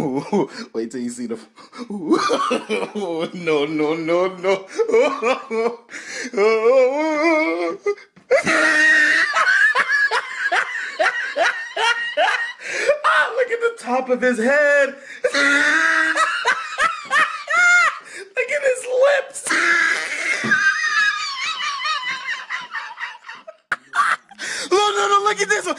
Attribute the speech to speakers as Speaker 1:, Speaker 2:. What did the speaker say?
Speaker 1: Wait till you see the. no, no, no, no. ah, look at the top of his head. look at his lips. no, no, no, look at this one.